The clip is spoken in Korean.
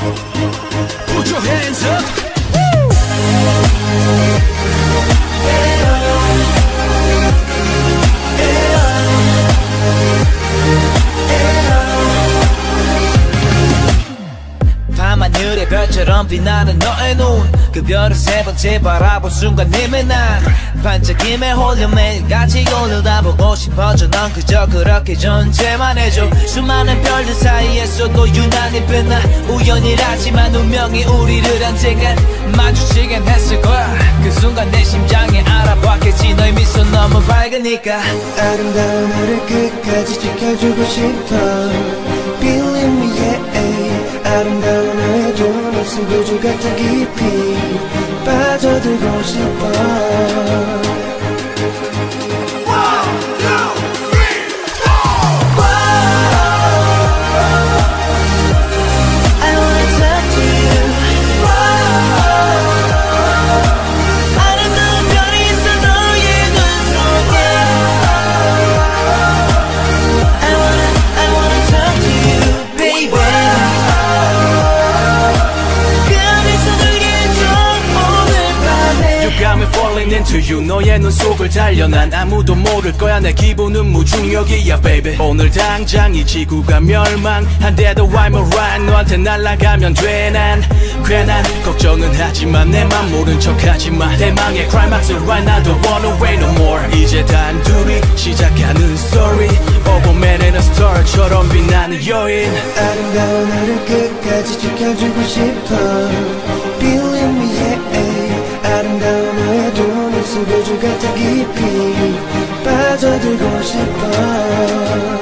Put your hands up. 처럼 빛나는 너의 눈 그 별을 세 번째 바라본 순간 님의 난 반짝임에 홀려 매일같이 올려다보고 싶어져. 넌 그저 그렇게 존재만 해줘. 수많은 별들 사이에서도 유난히 빛나 우연이라지만 운명이 우리를 언젠간 마주치긴 했을 거야. 그 순간 내 심장에 알아봤겠지. 너의 미소 너무 밝으니까. 아름다운 하루 끝까지 지켜주고 싶어. Believe me yeah. 아름다운 구주 같은 깊이 빠져들고 싶어 into you 너의 눈 속을 달려. 난 아무도 모를 거야. 내 기분은 무중력이야 baby. 오늘 당장 이 지구가 멸망한데도 I'm alright. 너한테 날아가면 돼난 괜한 걱정은 하지만 내 맘 모른 척 하지마. 대망의 클라이막스 right don't wanna wait no more. 이제 단둘이 시작하는 story. 오버맨의 스타처럼 빛나는 여인. 아름다운 하루 끝까지 지켜주고 싶어 두 눈은 구주 같은 깊이 빠져들고 싶어